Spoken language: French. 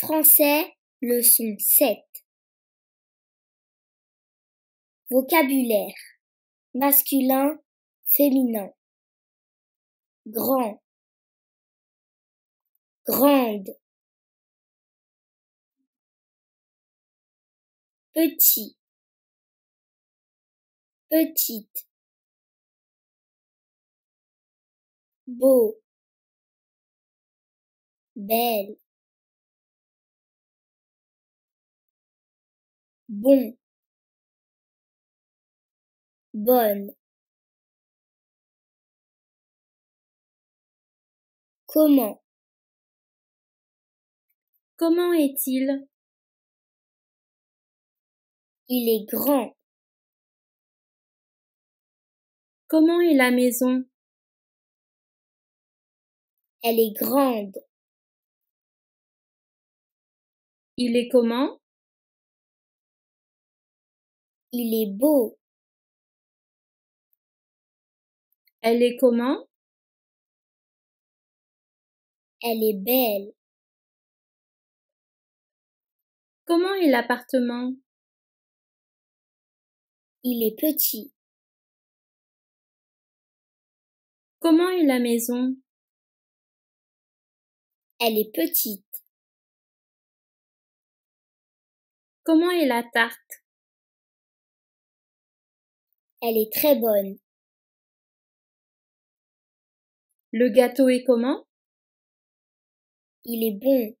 Français, leçon 7. Vocabulaire. Masculin, féminin. Grand. Grande. Petit. Petite. Beau. Belle. Bon. Bonne. Comment? Comment est-il? Il est grand. Comment est la maison? Elle est grande. Il est comment? Il est beau. Elle est comment? Elle est belle. Comment est l'appartement? Il est petit. Comment est la maison? Elle est petite. Comment est la tarte? Elle est très bonne. Le gâteau est comment? Il est bon.